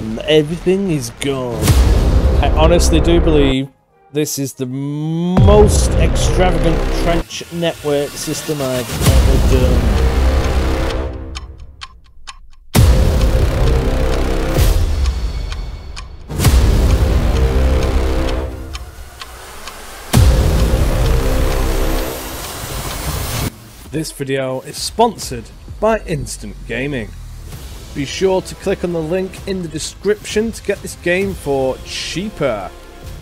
and everything is gone. I honestly do believe this is the most extravagant trench network system I've ever done. This video is sponsored by Instant Gaming. Be sure to click on the link in the description to get this game for cheaper.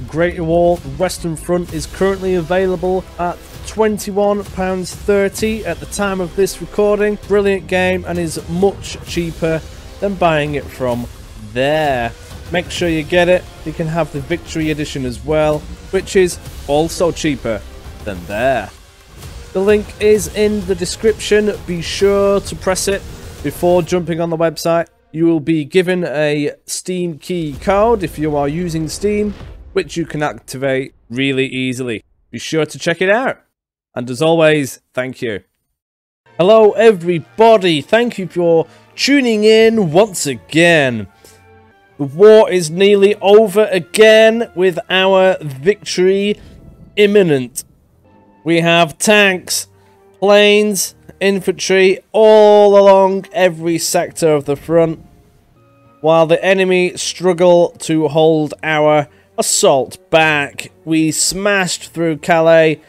Great War Western Front is currently available at £21.30 at the time of this recording. Brilliant game and is much cheaper than buying it from there. Make sure you get it. You can have the Victory Edition as well, which is also cheaper than there. The link is in the description. Be sure to press it before jumping on the website. You will be given a Steam key code if you are using Steam, which you can activate really easily. Be sure to check it out. And as always, thank you. Hello, everybody. Thank you for tuning in once again. The war is nearly over again with our victory imminent. We have tanks, planes, infantry all along every sector of the front, while the enemy struggle to hold our assault back. We smashed through Calais,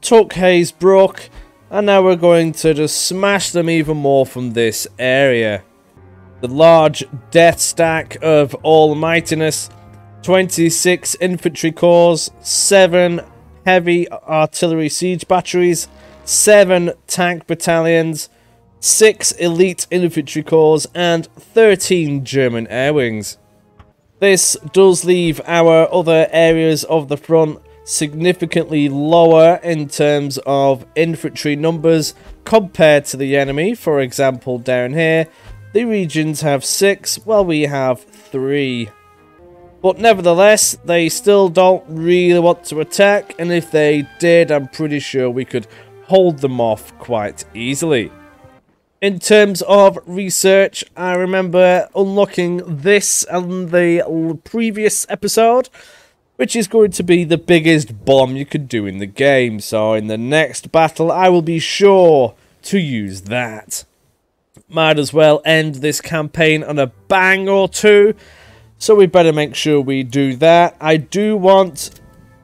took Hazebrouck, and now we're going to just smash them even more from this area. The large death stack of almightiness, 26 infantry corps, 7 heavy artillery siege batteries, 7 tank battalions, 6 elite infantry corps, and 13 German air wings. This does leave our other areas of the front significantly lower in terms of infantry numbers compared to the enemy. For example, down here, the regions have 6, while we have 3. But nevertheless, they still don't really want to attack, and if they did, I'm pretty sure we could hold them off quite easily. In terms of research, I remember unlocking this on the previous episode, which is going to be the biggest bomb you could do in the game. So in the next battle, I will be sure to use that. Might as well end this campaign on a bang or two. So we better make sure we do that. I do want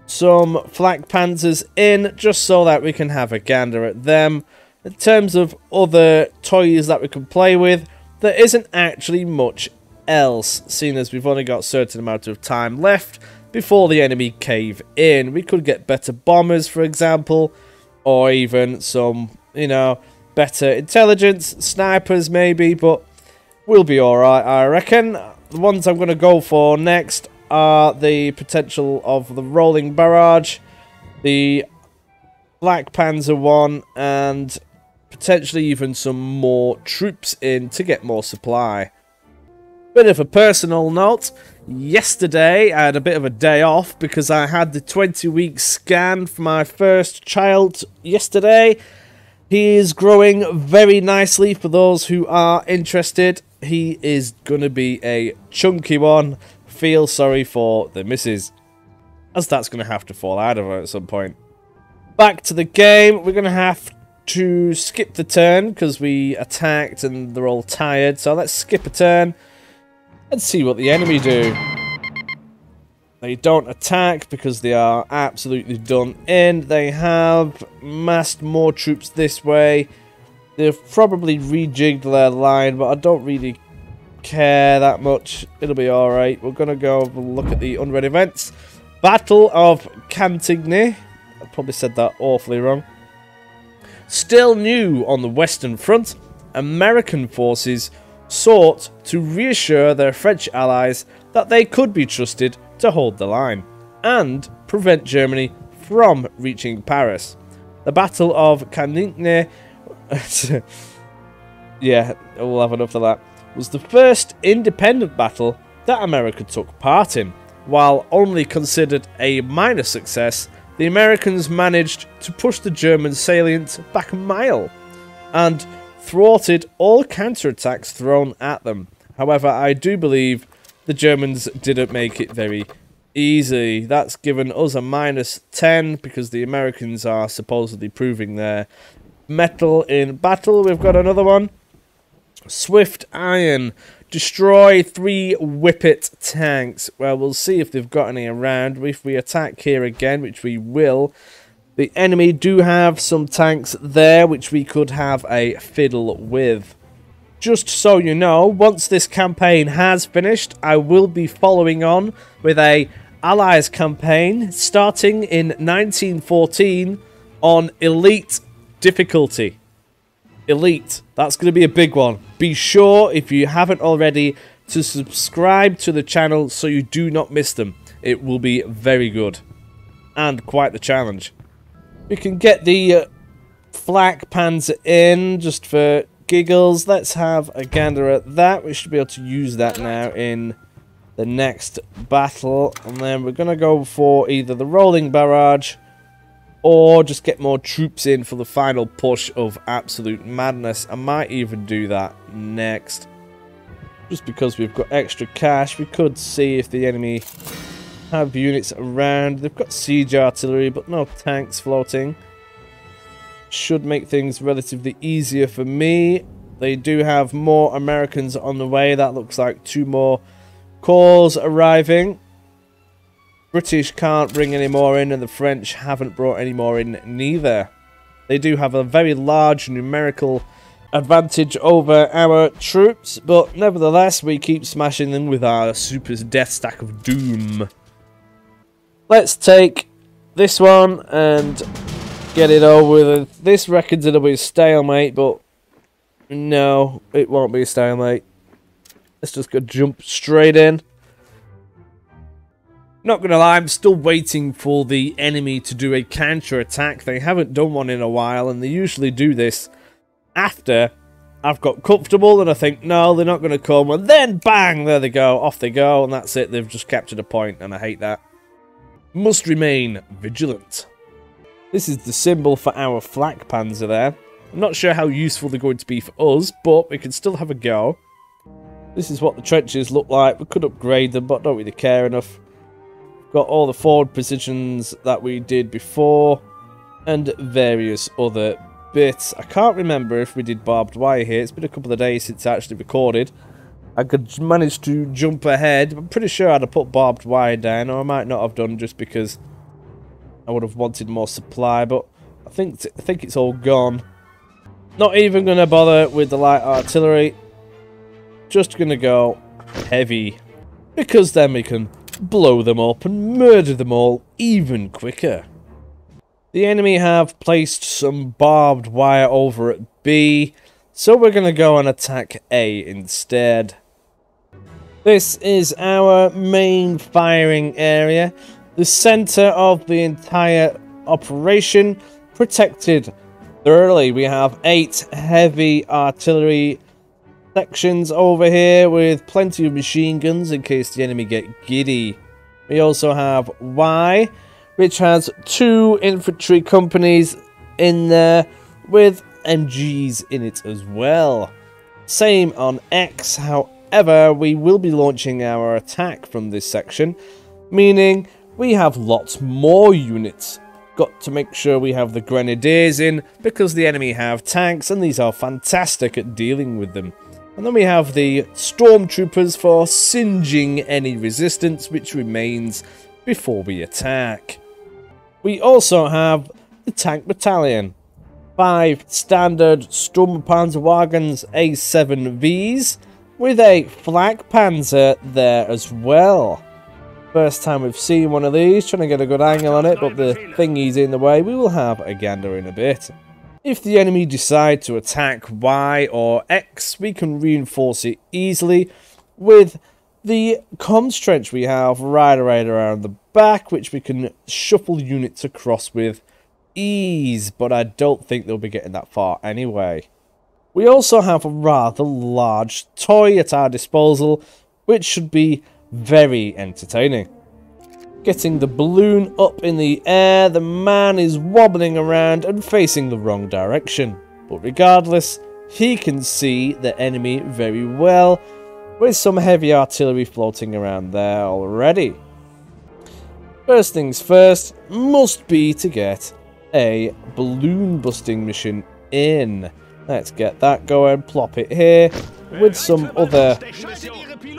some flak panzers in just so that we can have a gander at them. In terms of other toys that we can play with, there isn't actually much else, seeing as we've only got a certain amount of time left before the enemy cave in. We could get better bombers, for example, or even some, you know, better intelligence, snipers maybe, but we'll be alright, I reckon the ones I'm going to go for next are the potential of the Rolling Barrage, the Flak Panzer one, and potentially even some more troops in to get more supply. Bit of a personal note, yesterday I had a bit of a day off because I had the 20 week scan for my first child yesterday. He is growing very nicely for those who are interested he is going to be a chunky one. Feel sorry for the missus. As that's going to have to fall out of her at some point. Back to the game. We're going to have to skip the turn because we attacked and they're all tired. So let's skip a turn and see what the enemy do. They don't attack because they are absolutely done in. They have massed more troops this way. They've probably rejigged their line, but I don't really care that much. It'll be alright. We're going to go look at the unread events. Battle of Cantigny. I probably said that awfully wrong. Still new on the Western Front, American forces sought to reassure their French allies that they could be trusted to hold the line and prevent Germany from reaching Paris. The Battle of Cantigny yeah, we'll have enough of that. Was the first independent battle that America took part in. While only considered a minor success, the Americans managed to push the German salient back a mile and thwarted all counterattacks thrown at them. However, I do believe the Germans didn't make it very easy. That's given us a minus 10 because the Americans are supposedly proving their mettle in battle. We've got another one. Swift Iron. Destroy three Whippet tanks. Well, we'll see if they've got any around. If we attack here again, which we will, the enemy do have some tanks there, which we could have a fiddle with. Just so you know, once this campaign has finished, I will be following on with a Allies campaign starting in 1914 on Elite difficulty. Elite. That's going to be a big one. Be sure, if you haven't already, to subscribe to the channel so you do not miss them. It will be very good. And quite the challenge. We can get the uh, flak panzer in just for giggles. Let's have a gander at that. We should be able to use that now in the next battle. And then we're going to go for either the rolling barrage or just get more troops in for the final push of absolute madness. I might even do that next. Just because we've got extra cash, we could see if the enemy have units around. They've got siege artillery, but no tanks floating. Should make things relatively easier for me. They do have more Americans on the way. That looks like two more calls arriving. British can't bring any more in and the French haven't brought any more in neither. They do have a very large numerical advantage over our troops, but nevertheless we keep smashing them with our Super's Death Stack of Doom. Let's take this one and get it over with. This reckons it'll be a stalemate, but no, it won't be a stalemate. Let's just go jump straight in. Not gonna lie, I'm still waiting for the enemy to do a counter attack. They haven't done one in a while, and they usually do this after I've got comfortable and I think, no, they're not to come. And then, bang, there they go. Off they go, and that's it. They've just captured a point, and I hate that. Must remain vigilant. This is the symbol for our flak panzer there. I'm not sure how useful they're going to be for us, but we can still have a go. This is what the trenches look like. We could upgrade them, but don't really care enough. Got all the forward positions that we did before and various other bits. I can't remember if we did barbed wire here. It's been a couple of days since I actually recorded. I could manage to jump ahead. I'm pretty sure I'd have put barbed wire down, or I might not have done just because I would have wanted more supply, but I think I think it's all gone. Not even going to bother with the light artillery. Just going to go heavy, because then we can blow them up and murder them all even quicker. The enemy have placed some barbed wire over at B, so we're going to go and attack A instead. This is our main firing area, the centre of the entire operation, protected thoroughly. We have eight heavy artillery sections over here with plenty of machine guns in case the enemy get giddy. We also have Y, which has two infantry companies in there with MGs in it as well. Same on X, however, we will be launching our attack from this section, meaning we have lots more units. Got to make sure we have the grenadiers in because the enemy have tanks and these are fantastic at dealing with them. And then we have the stormtroopers for singeing any resistance which remains before we attack. We also have the tank battalion. Five standard Sturmpanzerwagens A7Vs with a flak panzer there as well. First time we've seen one of these, trying to get a good angle on it, but the thingy's in the way. We will have a gander in a bit. If the enemy decide to attack Y or X, we can reinforce it easily with the comms trench we have right, right around the back, which we can shuffle units across with ease, but I don't think they'll be getting that far anyway. We also have a rather large toy at our disposal, which should be very entertaining. Getting the balloon up in the air, the man is wobbling around and facing the wrong direction. But regardless, he can see the enemy very well, with some heavy artillery floating around there already. First things first must be to get a balloon busting mission in. Let's get that going, plop it here, with some other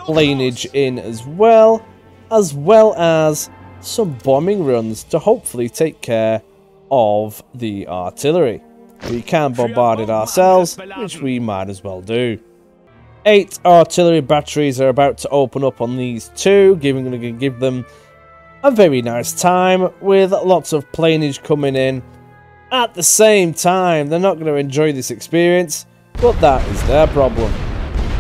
planeage in as well, as well as some bombing runs to hopefully take care of the artillery. We can bombard it ourselves, which we might as well do. Eight artillery batteries are about to open up on these two, giving give them a very nice time with lots of planeage coming in. At the same time, they're not going to enjoy this experience, but that is their problem.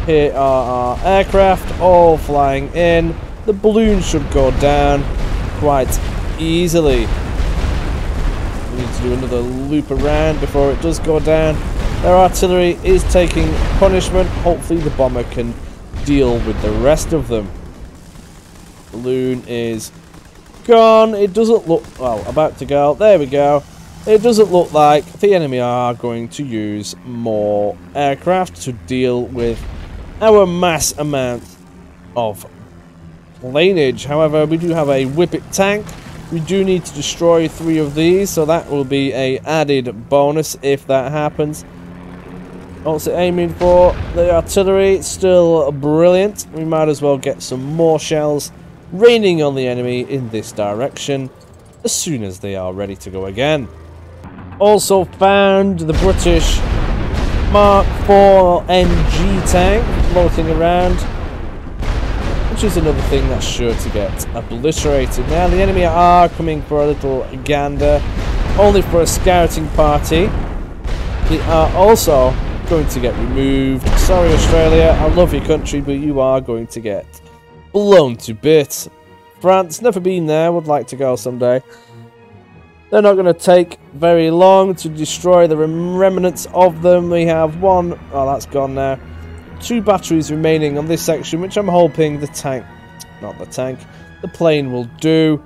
Here are our aircraft all flying in. The balloon should go down quite easily. We need to do another loop around before it does go down. Their artillery is taking punishment. Hopefully the bomber can deal with the rest of them. Balloon is gone. It doesn't look... Well, about to go. There we go. It doesn't look like the enemy are going to use more aircraft to deal with our mass amount of planeage. However, we do have a Whippet tank. We do need to destroy three of these, so that will be a added bonus if that happens. Also aiming for the artillery, still brilliant. We might as well get some more shells raining on the enemy in this direction as soon as they are ready to go again. Also found the British Mark IV NG tank floating around, which is another thing that's sure to get obliterated. Now the enemy are coming for a little gander, only for a scouting party. They are also going to get removed. Sorry Australia, I love your country, but you are going to get blown to bits. France, never been there, would like to go someday. They're not going to take very long to destroy the remnants of them. We have one, oh that's gone now, two batteries remaining on this section, which I'm hoping the tank, not the tank, the plane will do.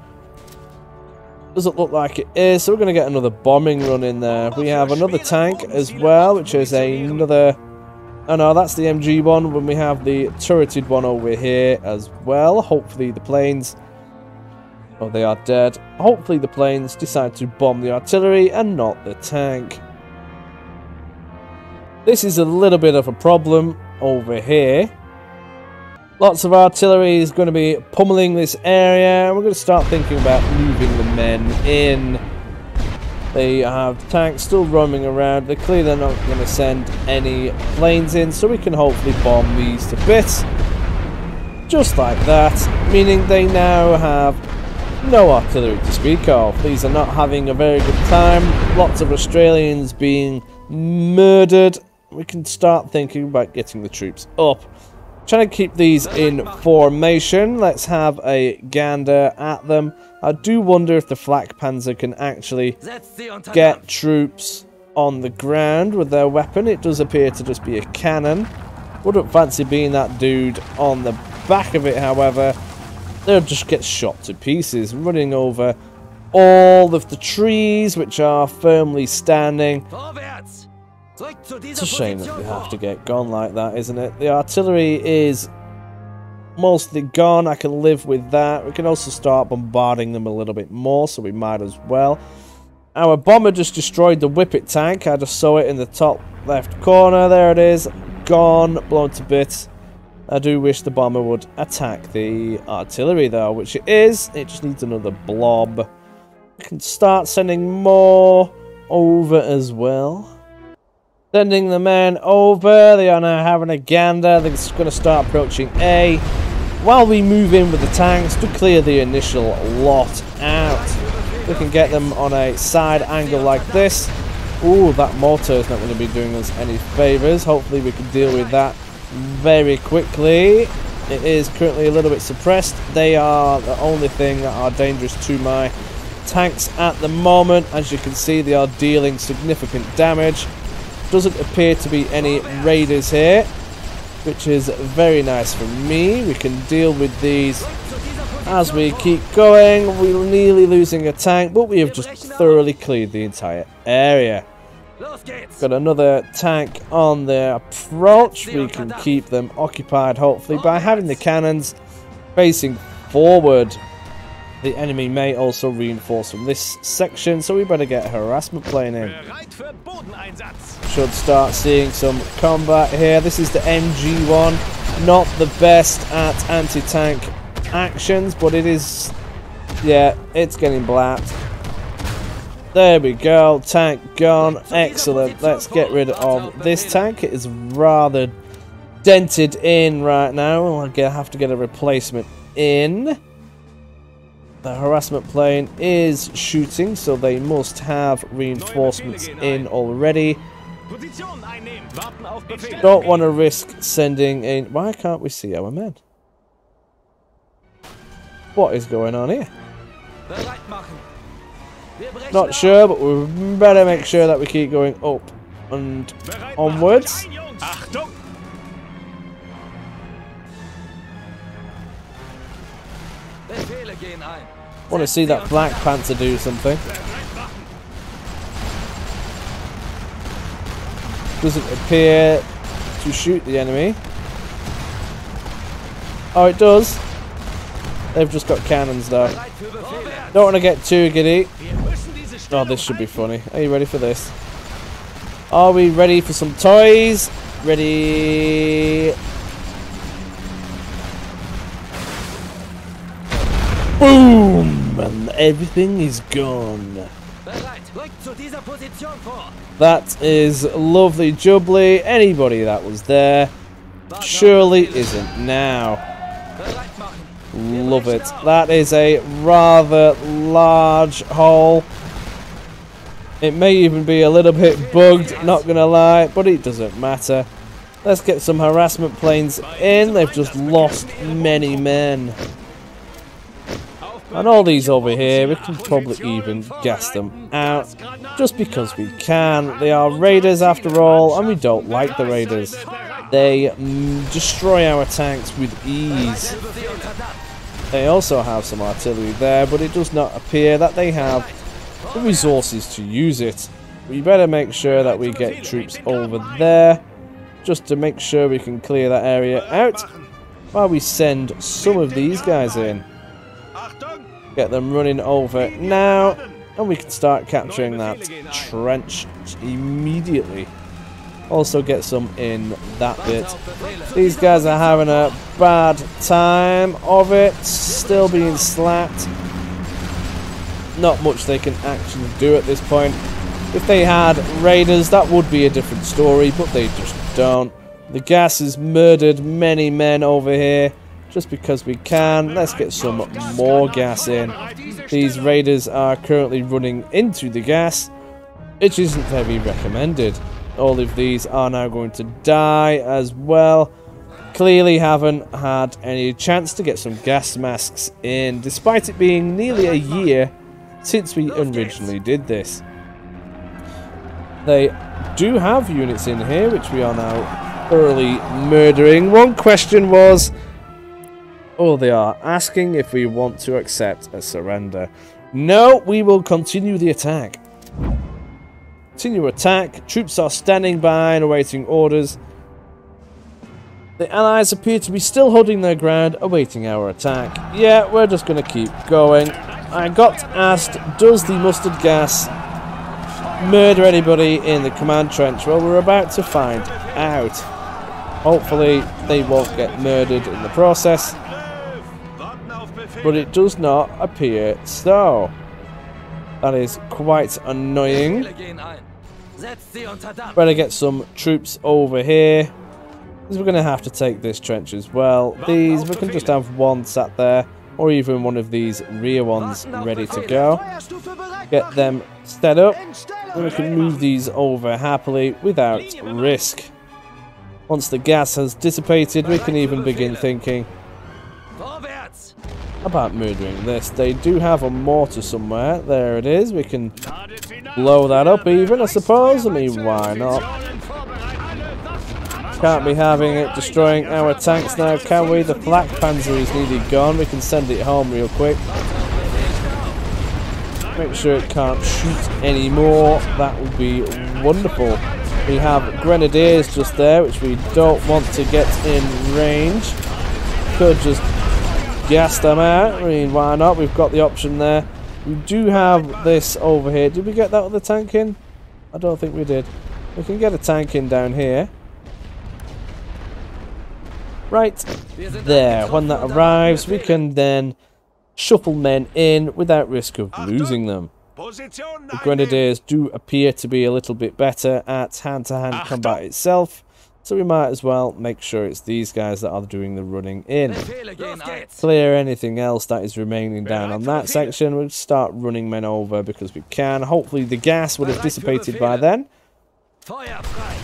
Doesn't look like it is, so we're going to get another bombing run in there. We have another tank as well, which is another... Oh no, that's the MG one, when we have the turreted one over here as well. Hopefully the planes Oh, they are dead. Hopefully the planes decide to bomb the artillery and not the tank. This is a little bit of a problem over here. Lots of artillery is going to be pummeling this area. We're going to start thinking about moving the men in. They have tanks still roaming around. They're clearly not going to send any planes in, so we can hopefully bomb these to bits. Just like that, meaning they now have no artillery to speak of. These are not having a very good time. Lots of Australians being murdered. We can start thinking about getting the troops up. Trying to keep these in formation. Let's have a gander at them. I do wonder if the Flak Panzer can actually get troops on the ground with their weapon. It does appear to just be a cannon. Wouldn't fancy being that dude on the back of it, however. They'll just get shot to pieces, running over all of the trees which are firmly standing. It's a shame that we have to get gone like that, isn't it? The artillery is mostly gone. I can live with that. We can also start bombarding them a little bit more, so we might as well. Our bomber just destroyed the Whippet tank. I just saw it in the top left corner. There it is. Gone, blown to bits. I do wish the bomber would attack the artillery though, which it is. It just needs another blob. We can start sending more over as well. Sending the men over. They are now having a gander. They're going to start approaching A. While we move in with the tanks to clear the initial lot out. We can get them on a side angle like this. Ooh, that mortar is not going to be doing us any favours. Hopefully we can deal with that very quickly. It is currently a little bit suppressed. They are the only thing that are dangerous to my tanks at the moment. As you can see, they are dealing significant damage. Doesn't appear to be any raiders here, which is very nice for me. We can deal with these as we keep going. We're nearly losing a tank, but we have just thoroughly cleared the entire area. Got another tank on the approach. We can keep them occupied, hopefully, by having the cannons facing forward. The enemy may also reinforce from this section, so we better get harassment plane in. Should start seeing some combat here. This is the MG1. Not the best at anti-tank actions, but it is... Yeah, it's getting blapped. There we go. Tank gone. Excellent. Let's get rid of this tank. It is rather dented in right now. I'll get- have to get a replacement in. The harassment plane is shooting, so they must have reinforcements in already. Don't want to risk sending in. Why can't we see our men? What is going on here? Not sure, but we better make sure that we keep going up and onwards. Want to see that Black Panther do something. Doesn't appear to shoot the enemy. Oh, it does. They've just got cannons though. Don't want to get too giddy. Oh, this should be funny. Are you ready for this? Are we ready for some toys? Ready? Everything is gone. Bereit. Rückt zu dieser Position vor. That is lovely jubbly. Anybody that was there surely isn't now. Love it. That is a rather large hole. It may even be a little bit bugged, not gonna lie, but it doesn't matter. Let's get some harassment planes in. They've just lost many men. And all these over here, we can probably even gas them out. Just because we can. They are raiders after all, and we don't like the raiders. They mm, destroy our tanks with ease. They also have some artillery there, but it does not appear that they have the resources to use it. We better make sure that we get troops over there, just to make sure we can clear that area out, while we send some of these guys in. Get them running over now, and we can start capturing that trench immediately. Also get some in that bit. These guys are having a bad time of it, still being slapped. Not much they can actually do at this point. If they had raiders, that would be a different story, but they just don't. The gas has murdered many men over here, just because we can. Let's get some more gas in. These raiders are currently running into the gas, which isn't very recommended. All of these are now going to die as well. Clearly haven't had any chance to get some gas masks in, despite it being nearly a year since we originally did this. They do have units in here, which we are now thoroughly murdering. One question was, oh, they are asking if we want to accept a surrender. No, we will continue the attack. Continue attack. Troops are standing by and awaiting orders. The allies appear to be still holding their ground, awaiting our attack. Yeah, we're just going to keep going. I got asked, does the mustard gas murder anybody in the command trench? Well, we're about to find out. Hopefully, they won't get murdered in the process. But it does not appear so. That is quite annoying. Better get some troops over here. Because we're going to have to take this trench as well. These, we can just have one sat there. Or even one of these rear ones ready to go. Get them set up. Then we can move these over happily without risk. Once the gas has dissipated, we can even begin thinking. About murdering this. They do have a mortar somewhere. There it is. We can blow that up even, I suppose. I mean, why not? Can't be having it destroying our tanks now, can we? The Flak Panzer is nearly gone. We can send it home real quick. Make sure it can't shoot anymore. That would be wonderful. We have grenadiers just there, which we don't want to get in range. Could just gas them out. I mean, why not? We've got the option there. We do have this over here. Did we get that other tank in? I don't think we did. We can get a tank in down here. Right there. When that arrives, we can then shuffle men in without risk of losing them. The Grenadiers do appear to be a little bit better at hand-to-hand Achtung. combat itself, so we might as well make sure it's these guys that are doing the running in. Befehle gehen ein. Clear anything else that is remaining down on that section. We'll start running men over because we can. Hopefully the gas would have dissipated by then. Feuer frei.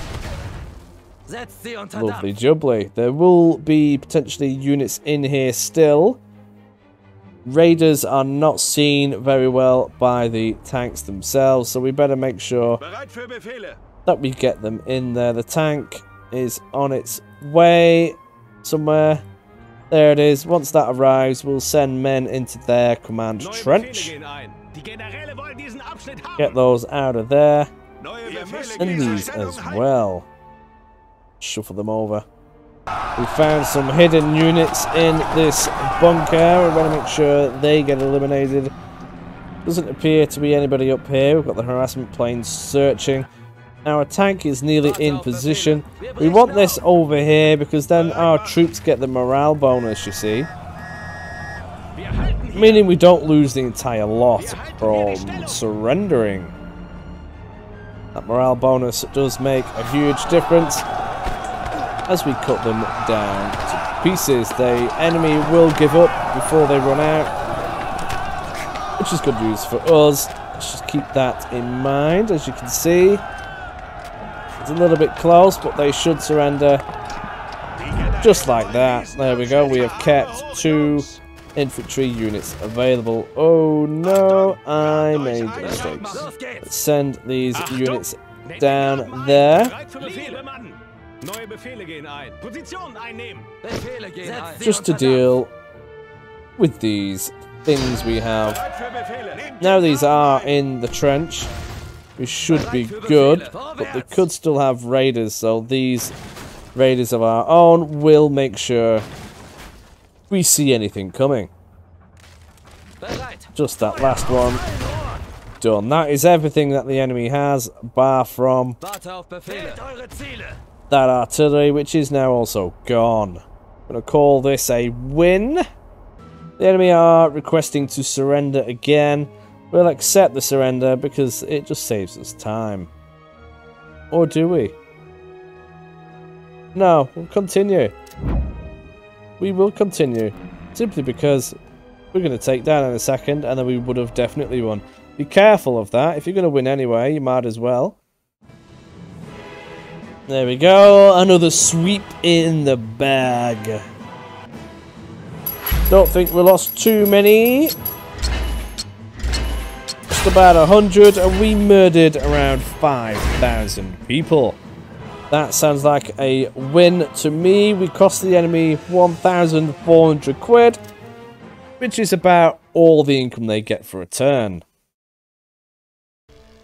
Setzt sie unter Lovely Dampf. jubbly. There will be potentially units in here still. Raiders are not seen very well by the tanks themselves, so we better make sure Bereit für Befehle. that we get them in there. The tank is on its way somewhere. There it is. Once that arrives, we'll send men into their command trench. Get those out of there. And these as well. Shuffle them over. We found some hidden units in this bunker. We better make sure they get eliminated. Doesn't appear to be anybody up here. We've got the harassment planes searching. Our tank is nearly in position. We want this over here because then our troops get the morale bonus, you see. Meaning we don't lose the entire lot from surrendering. That morale bonus does make a huge difference as we cut them down to pieces. The enemy will give up before they run out, which is good news for us. Let's just keep that in mind. As you can see, it's a little bit close, but they should surrender just like that. There we go. We have kept two infantry units available. Oh no, I made a mistake. Los geht's. Let's send these units down there. Bereit für Befehle. Mann. Neue Befehle gehen ein. Position einnehmen. Befehle gehen ein. Just to deal with these things we have. Bereit für Befehle. Now these are in the trench. We should be good, but they could still have raiders, so these raiders of our own will make sure we see anything coming. Just that last one done. That is everything that the enemy has, bar from Warte auf Befehle. Wählt eure Ziele. that artillery, which is now also gone. I'm Gonna call this a win. The enemy are requesting to surrender again. We'll accept the surrender because it just saves us time. Or do we? No, we'll continue. We will continue. Simply because we're going to take down in a second and then we would have definitely won. Be careful of that. If you're going to win anyway, you might as well. There we go. Another sweep in the bag. Don't think we lost too many. About a hundred, and we murdered around 5,000 people. That sounds like a win to me. We cost the enemy 1,400 quid, which is about all the income they get for a turn.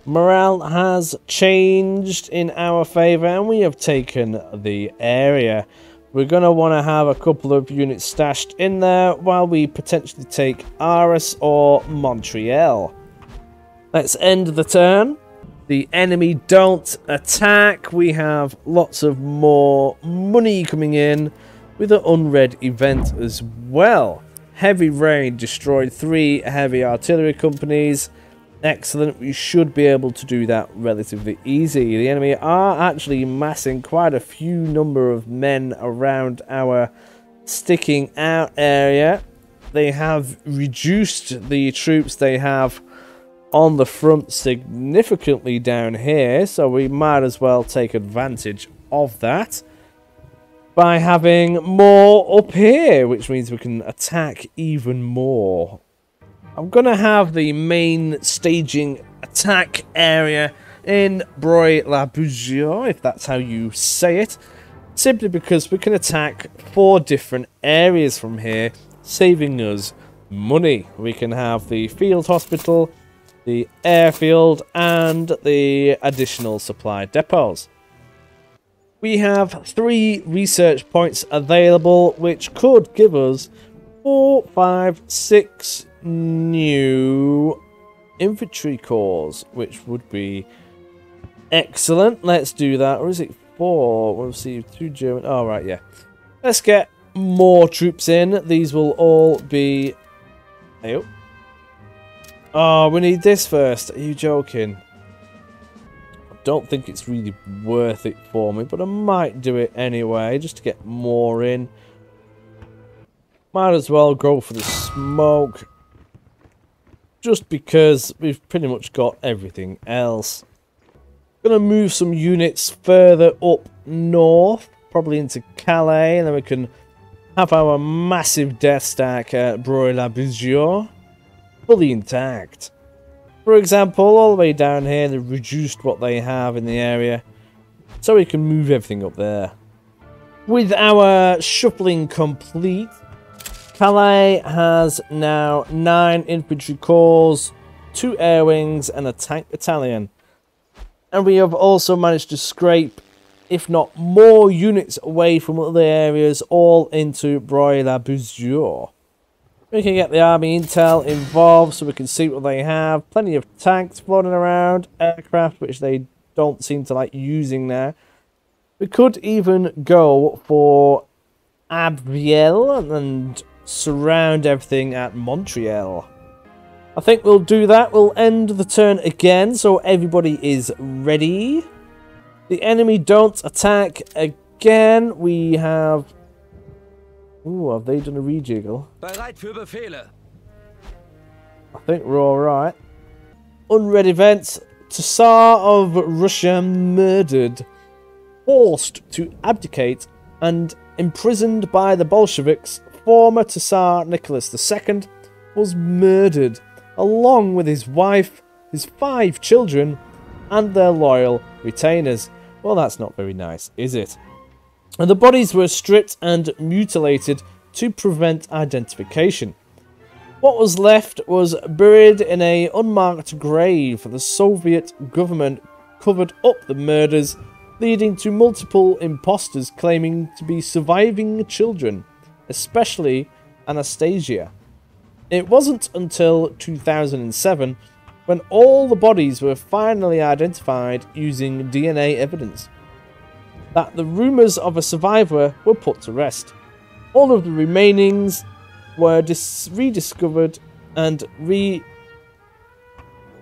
Morale has changed in our favour and we have taken the area. We're going to want to have a couple of units stashed in there while we potentially take Aris or Montreal. Let's end the turn. The enemy don't attack. We have lots of more money coming in with an unread event as well. Heavy rain destroyed three heavy artillery companies. Excellent. We should be able to do that relatively easy. The enemy are actually massing quite a few number of men around our sticking out area. They have reduced the troops they have on the front significantly down here, so we might as well take advantage of that by having more up here, which means we can attack even more. I'm going to have the main staging attack area in Broye-la-Bougeois, if that's how you say it, simply because we can attack four different areas from here, saving us money. We can have the field hospital, the airfield, and the additional supply depots. We have three research points available, which could give us four, five, six new infantry corps, which would be excellent. Let's do that. Or is it four? We'll see. Two German. Oh, right, yeah. Let's get more troops in. These will all be... Hey, Oh, Oh, we need this first. Are you joking? I don't think it's really worth it for me, but I might do it anyway, just to get more in. Might as well go for the smoke. Just because we've pretty much got everything else. Gonna move some units further up north, probably into Calais, and then we can have our massive death stack at Broye-la-Beaujour fully intact. For example, all the way down here, they've reduced what they have in the area, so we can move everything up there. With our shuffling complete, Calais has now 9 infantry corps, 2 air wings, and a tank battalion. And we have also managed to scrape, if not more units away from other areas, all into Broye-la-Beaujour. We can get the army intel involved so we can see what they have. Plenty of tanks floating around, aircraft which they don't seem to like using there. We could even go for Abriel and surround everything at Montreal. I think we'll do that. We'll end the turn again so everybody is ready. The enemy don't attack again. We have Ooh, have they done a rejiggle? Bereit für Befehle. I think we're alright. Unread events. Tsar of Russia murdered. Forced to abdicate and imprisoned by the Bolsheviks, former Tsar Nicholas II was murdered, along with his wife, his five children, and their loyal retainers. Well, that's not very nice, is it? And the bodies were stripped and mutilated to prevent identification. What was left was buried in a unmarked grave. The Soviet government covered up the murders, leading to multiple imposters claiming to be surviving children, especially Anastasia. It wasn't until 2007 when all the bodies were finally identified using DNA evidence that the rumours of a survivor were put to rest. All of the remainings were rediscovered and re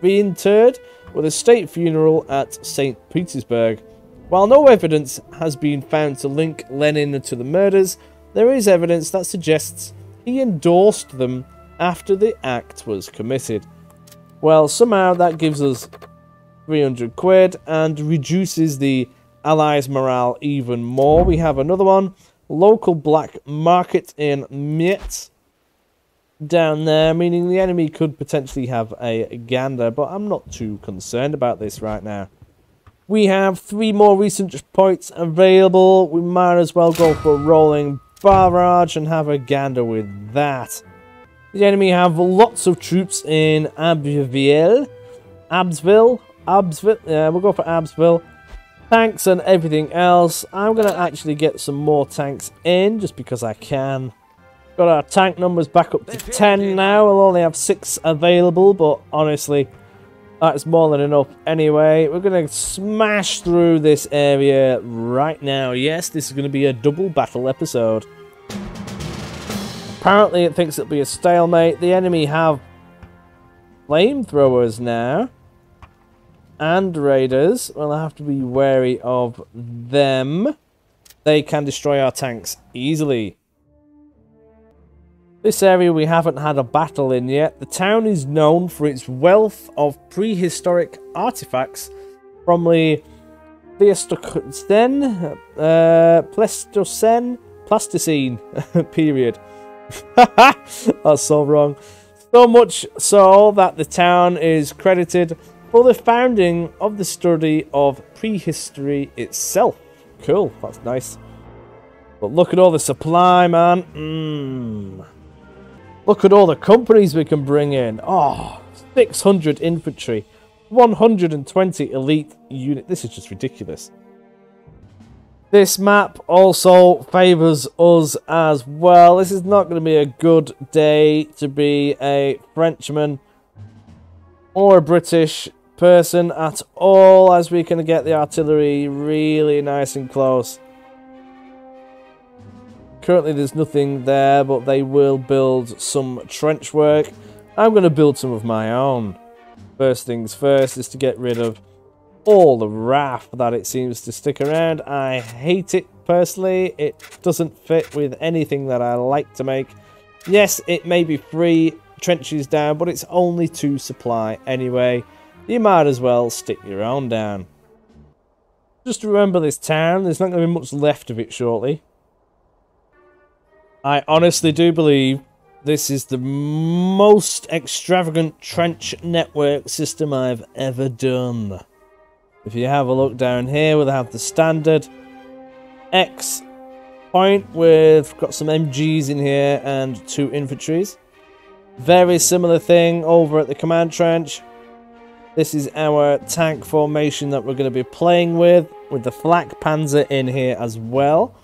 reinterred with a state funeral at St. Petersburg. While no evidence has been found to link Lenin to the murders, there is evidence that suggests he endorsed them after the act was committed. Well, somehow that gives us 300 quid and reduces the Allies morale even more. We have another one. Local black market in Miet down there, meaning the enemy could potentially have a gander, but I'm not too concerned about this right now. We have three more research points available. We might as well go for rolling barrage and have a gander with that. The enemy have lots of troops in Abbeville, Absville, Absville, yeah, we'll go for Absville tanks and everything else. I'm going to actually get some more tanks in just because I can. Got our tank numbers back up to 10 now. We'll only have 6 available, but honestly, that's more than enough anyway. We're going to smash through this area right now. Yes, this is going to be a double battle episode. Apparently it thinks it'll be a stalemate. The enemy have flamethrowers now and raiders. We'll have to be wary of them. They can destroy our tanks easily. This area we haven't had a battle in yet. The town is known for its wealth of prehistoric artifacts from the Pleistocene, uh, Pleistocene, Plasticine period. That's so wrong. So much so that the town is credited for the founding of the study of prehistory itself. Cool, that's nice. But look at all the supply, man. Mm. Look at all the companies we can bring in. Oh, 600 infantry, 120 elite unit. This is just ridiculous. This map also favours us as well. This is not going to be a good day to be a Frenchman or a British person at all as we can get the artillery really nice and close. Currently there's nothing there but they will build some trench work. I'm going to build some of my own. First things first is to get rid of all the RAF that it seems to stick around. I hate it personally. It doesn't fit with anything that I like to make. Yes, it may be free trenches down, but it's only to supply anyway. You might as well stick your own down. Just remember this town. There's not going to be much left of it shortly. I honestly do believe this is the most extravagant trench network system I've ever done. If you have a look down here, we'll have the standard X point We've got some MGs in here and two infantries. Very similar thing over at the command trench. This is our tank formation that we're going to be playing with, with the Flak Panzer in here as well.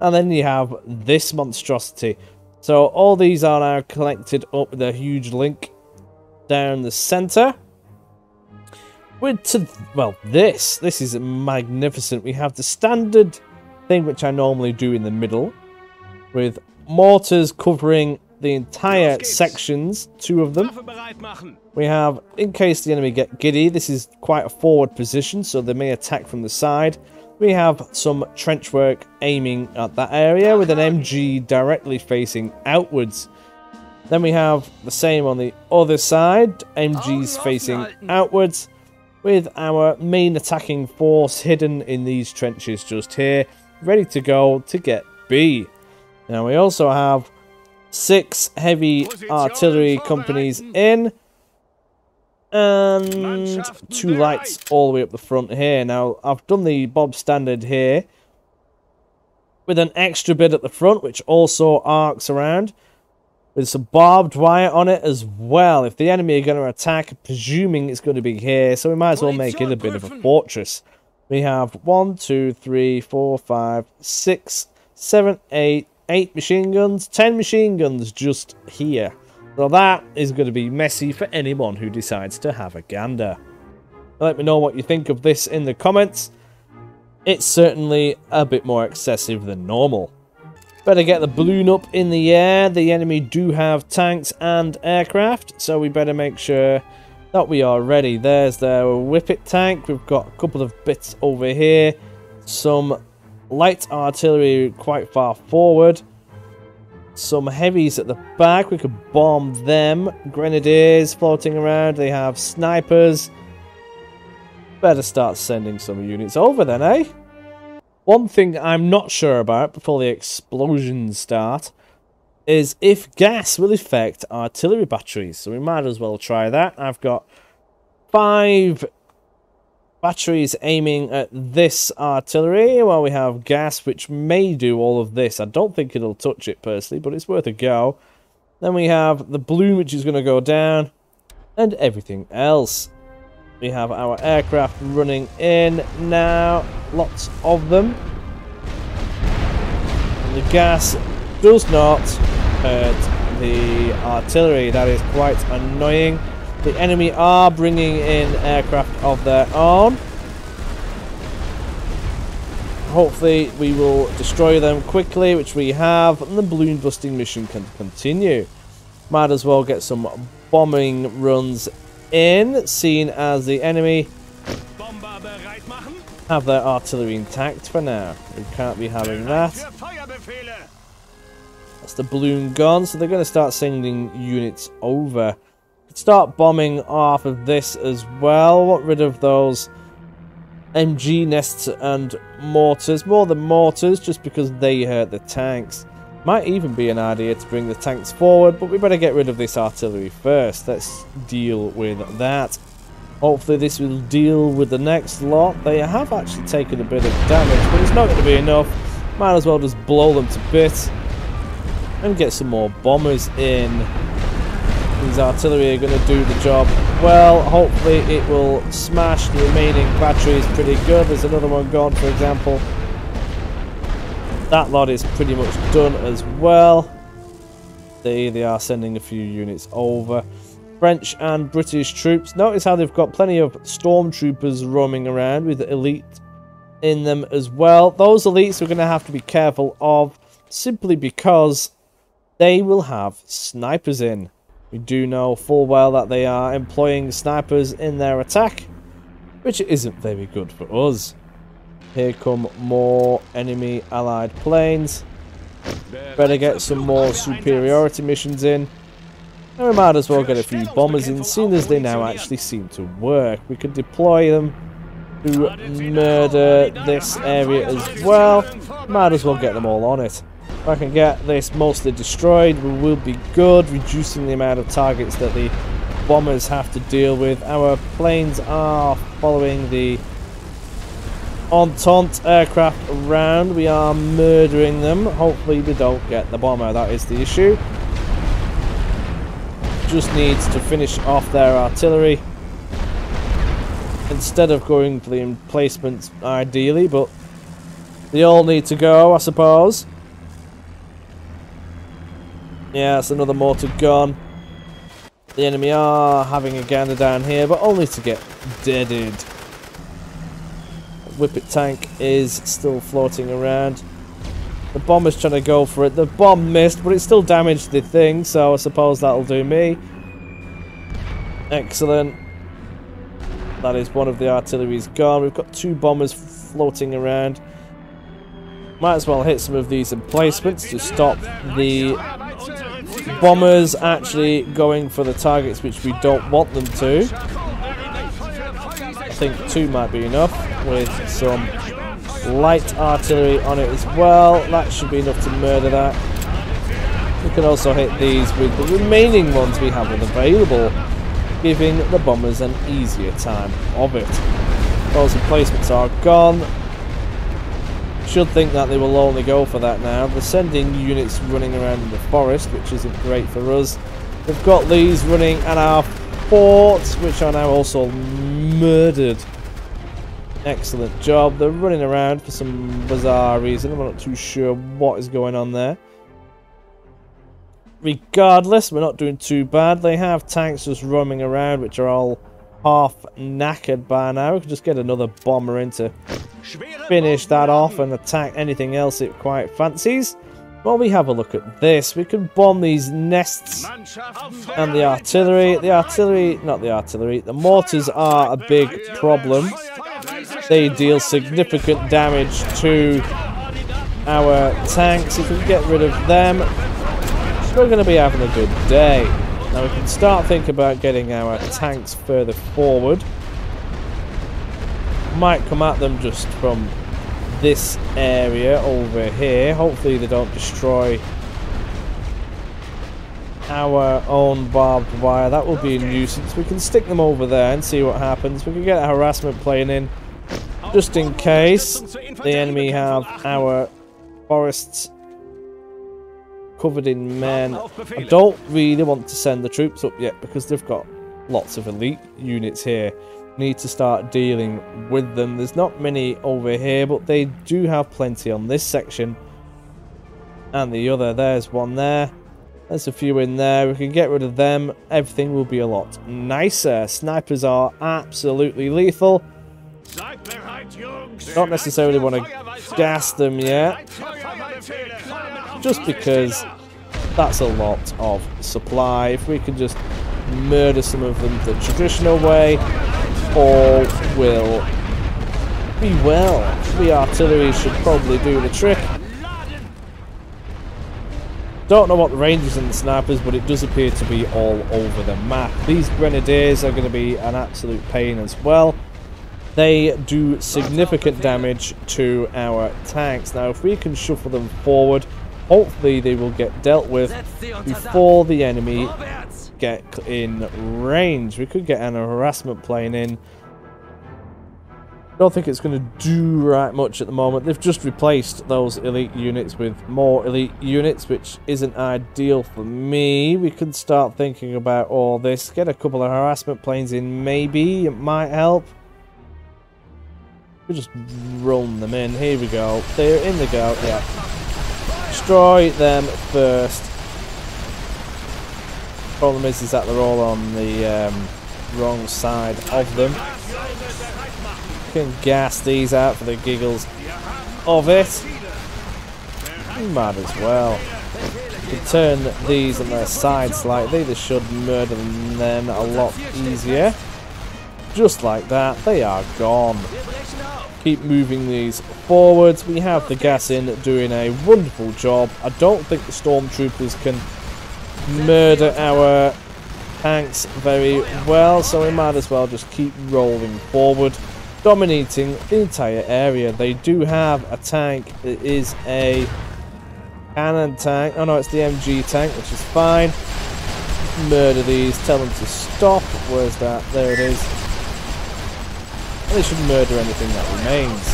And then you have this monstrosity. So all these are now connected up with a huge link down the centre. With to, well, this, this is magnificent. We have the standard thing which I normally do in the middle, with mortars covering the entire sections, two of them. We have, in case the enemy get giddy, this is quite a forward position, so they may attack from the side. We have some trench work aiming at that area with an MG directly facing outwards. Then we have the same on the other side, MGs facing outwards, with our main attacking force hidden in these trenches just here, ready to go to get B. Now we also have six heavy artillery companies in and two lights all the way up the front here. Now, I've done the Bob standard here with an extra bit at the front, which also arcs around with some barbed wire on it as well. If the enemy are going to attack, presuming it's going to be here, so we might as well make it a bit of a fortress. We have one, two, three, four, five, six, seven, eight, eight machine guns, ten machine guns just here. So that is going to be messy for anyone who decides to have a gander. Let me know what you think of this in the comments. It's certainly a bit more excessive than normal. Better get the balloon up in the air. The enemy do have tanks and aircraft, so we better make sure that we are ready. There's their Whippet tank. We've got a couple of bits over here. Some light artillery quite far forward some heavies at the back. We could bomb them. Grenadiers floating around. They have snipers. Better start sending some units over then, eh? One thing I'm not sure about before the explosions start is if gas will affect artillery batteries. So we might as well try that. I've got five Batteries aiming at this artillery while we have gas which may do all of this. I don't think it'll touch it personally, but it's worth a go. Then we have the balloon which is going to go down and everything else. We have our aircraft running in now, lots of them. And the gas does not hurt the artillery, that is quite annoying. The enemy are bringing in aircraft of their own. Hopefully we will destroy them quickly, which we have, and the balloon busting mission can continue. Might as well get some bombing runs in, seeing as the enemy have their artillery intact for now. We can't be having that. That's the balloon gone, so they're going to start sending units over start bombing off of this as well. Get rid of those MG nests and mortars. More than mortars, just because they hurt the tanks. Might even be an idea to bring the tanks forward, but we better get rid of this artillery first. Let's deal with that. Hopefully this will deal with the next lot. They have actually taken a bit of damage, but it's not going to be enough. Might as well just blow them to bits and get some more bombers in. These artillery are going to do the job well. Hopefully it will smash the remaining batteries pretty good. There's another one gone, for example. That lot is pretty much done as well. They, they are sending a few units over. French and British troops. Notice how they've got plenty of stormtroopers roaming around with elite in them as well. Those elites we're going to have to be careful of simply because they will have snipers in. We do know full well that they are employing snipers in their attack, which isn't very good for us. Here come more enemy allied planes. Better get some more superiority missions in. And we might as well get a few bombers in, soon as they now actually seem to work. We could deploy them to murder this area as well. Might as well get them all on it. If I can get this mostly destroyed, we will be good, reducing the amount of targets that the bombers have to deal with. Our planes are following the Entente aircraft around. We are murdering them. Hopefully we don't get the bomber, that is the issue. Just needs to finish off their artillery instead of going for the emplacements ideally, but they all need to go, I suppose. Yeah, that's another mortar gone. The enemy are having a gander down here, but only to get deaded. Whippet tank is still floating around. The bomber's trying to go for it. The bomb missed, but it still damaged the thing, so I suppose that'll do me. Excellent. That is one of the artillery's gone. We've got two bombers floating around. Might as well hit some of these emplacements to stop the bombers actually going for the targets which we don't want them to. I think two might be enough with some light artillery on it as well. That should be enough to murder that. We can also hit these with the remaining ones we have available giving the bombers an easier time of it. Those emplacements are gone. Should think that they will only go for that now. They're sending units running around in the forest, which isn't great for us. We've got these running at our forts, which are now also murdered. Excellent job. They're running around for some bizarre reason. I'm not too sure what is going on there regardless, we're not doing too bad. They have tanks just roaming around, which are all half knackered by now. We can just get another bomber in to finish that off and attack anything else it quite fancies. While we have a look at this, we can bomb these nests and the artillery. The artillery, not the artillery, the mortars are a big problem. They deal significant damage to our tanks. If we get rid of them, we're going to be having a good day. Now we can start thinking about getting our tanks further forward. Might come at them just from this area over here. Hopefully they don't destroy our own barbed wire. That will be a nuisance. We can stick them over there and see what happens. We can get a harassment plane in just in case the enemy have our forests covered in men. I don't really want to send the troops up yet because they've got lots of elite units here. Need to start dealing with them. There's not many over here, but they do have plenty on this section. And the other, there's one there. There's a few in there. We can get rid of them. Everything will be a lot nicer. Snipers are absolutely lethal. Don't necessarily want to gas them yet just because that's a lot of supply. If we can just murder some of them the traditional way, all will be well. The artillery should probably do the trick. Don't know what the range is in the snipers, but it does appear to be all over the map. These grenadiers are going to be an absolute pain as well. They do significant damage to our tanks. Now, if we can shuffle them forward, hopefully they will get dealt with before the enemy get in range. We could get an harassment plane in Don't think it's going to do right much at the moment. They've just replaced those elite units with more elite units, which isn't ideal for me. We could start thinking about all this. Get a couple of harassment planes in, maybe. It might help. We just run them in. Here we go. They're in the go. Yeah. Destroy them first. Problem is, is that they're all on the um, wrong side of them. You Can gas these out for the giggles of it. You might as well. You turn these on their side slightly. This should murder them a lot easier. Just like that, they are gone. Keep moving these forwards. We have the gas in doing a wonderful job. I don't think the stormtroopers can murder our tanks very well, so we might as well just keep rolling forward, dominating the entire area. They do have a tank. It is a cannon tank. Oh no, it's the MG tank, which is fine. Murder these. Tell them to stop. Where's that? There it is. They should murder anything that remains.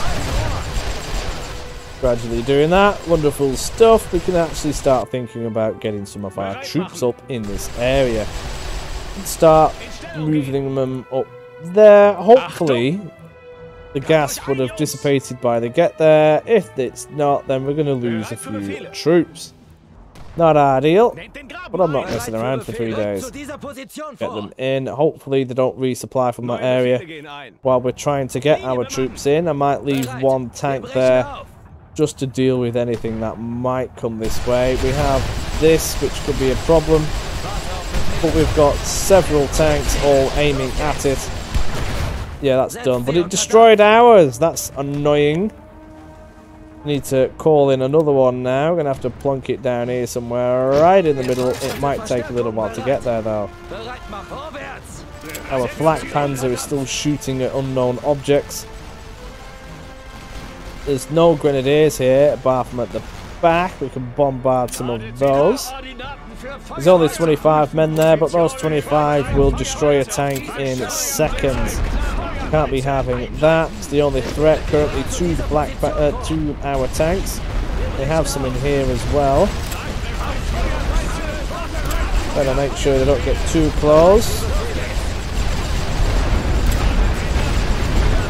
Gradually doing that, wonderful stuff. We can actually start thinking about getting some of our troops up in this area. Start moving them up there. Hopefully, the gas would have dissipated by the get there. If it's not, then we're going to lose a few troops. Not ideal, but I'm not messing around for three days. Get them in. Hopefully they don't resupply from that area. While we're trying to get our troops in, I might leave one tank there just to deal with anything that might come this way. We have this, which could be a problem. But we've got several tanks all aiming at it. Yeah, that's done. But it destroyed ours. That's annoying. Need to call in another one now. To have to plunk it down here somewhere right in the middle. It might take a little while to get there though. Our Flak Panzer is still shooting at unknown objects. There's no grenadiers here, apart from at the back. We can bombard some of those. There's only 25 men there, but those 25 will destroy a tank in seconds. Can't be having that. It's the only threat currently to the black uh, to our tanks. They have some in here as well. Better make sure they don't get too close.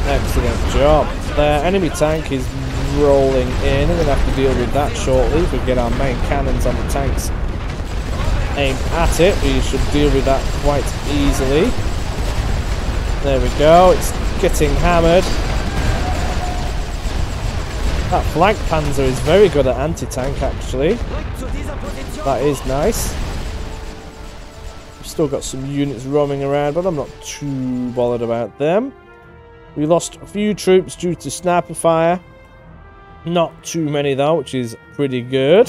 Excellent job. Their enemy tank is rolling in. We're going to have to deal with that shortly if we get our main cannons on the tanks aimed at it. We should deal with that quite easily. There we go. It's getting hammered. That Flak Panzer is very good at anti-tank actually. That is nice. We've still got some units roaming around, but I'm not too bothered about them. We lost a few troops due to sniper fire. Not too many though, which is pretty good.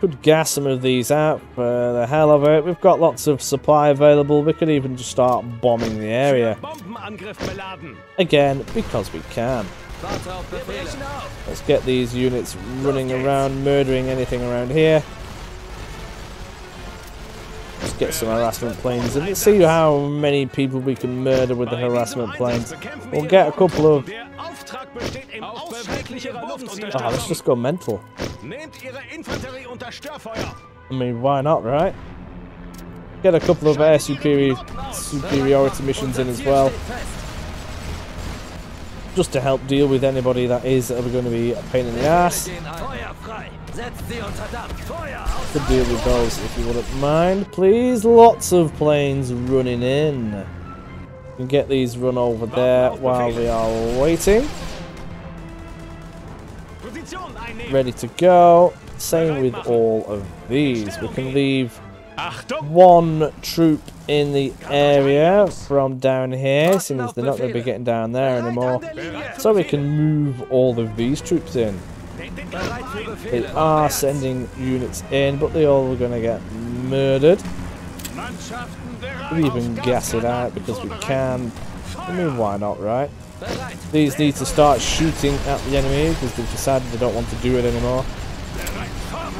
Could gas some of these out for the hell of it. We've got lots of supply available. We could even just start bombing the area. Again, because we can. Let's get these units running around, murdering anything around here. Let's get some harassment planes and see how many people we can murder with the harassment planes. We'll get a couple of... Oh, let's just go mental. I mean, why not, right? Get a couple of air superi superiority missions in as well. Just to help deal with anybody that is ever going to be a pain in the ass. To deal with those if you wouldn't mind, please. Lots of planes running in. Get these run over there while we are waiting. Ready to go. Same with all of these. We can leave one troop in the area from down here, seeing as they're not going to be getting down there anymore. So we can move all of these troops in. They are sending units in, but they all are going to get murdered. We even gas it out because we can. I mean, why not, right? These need to start shooting at the enemy because they've decided they don't want to do it anymore.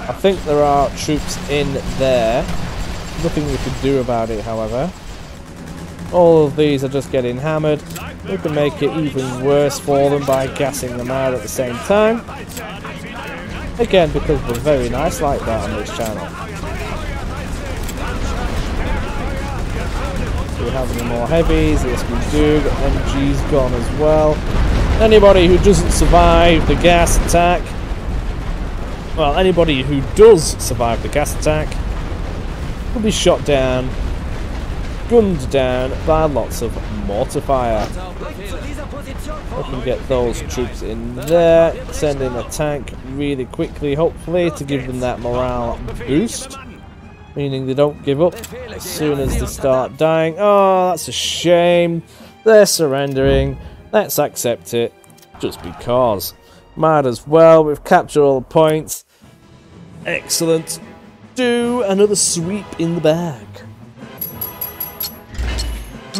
I think there are troops in there. Nothing we can do about it, however. All of these are just getting hammered. we can make it even worse for them by gassing them out at the same time. Again, because we're very nice like that on this channel. We have any more heavies? Yes, we do. Got MG's gone as well. Anybody who doesn't survive the gas attack, well, anybody who does survive the gas attack will be shot down, gunned down by lots of mortar fire. We can get those troops in there, send in a tank really quickly, hopefully, to give them that morale boost. Meaning they don't give up as soon as they start dying. Oh, that's a shame. They're surrendering. Let's accept it, just because. Might as well, we've captured all the points. Excellent. Do another sweep in the bag.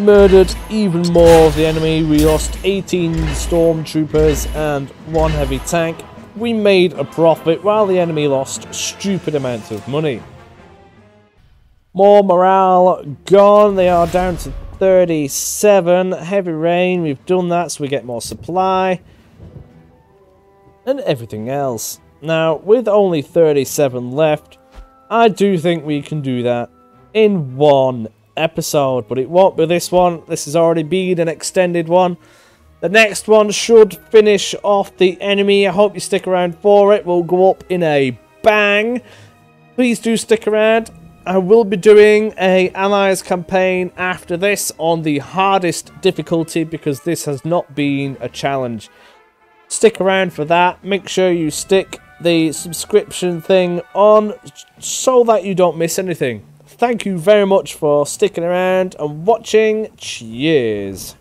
Murdered even more of the enemy. We lost 18 stormtroopers and one heavy tank. We made a profit while the enemy lost stupid amounts of money. More morale gone. They are down to 37. Heavy rain. We've done that so we get more supply. And everything else. Now, with only 37 left, I do think we can do that in one episode, but it won't be this one. This has already been an extended one. The next one should finish off the enemy. I hope you stick around for it. We'll go up in a bang. Please do stick around. I will be doing a allies campaign after this on the hardest difficulty because this has not been a challenge. Stick around for that. Make sure you stick the subscription thing on so that you don't miss anything. Thank you very much for sticking around and watching. Cheers.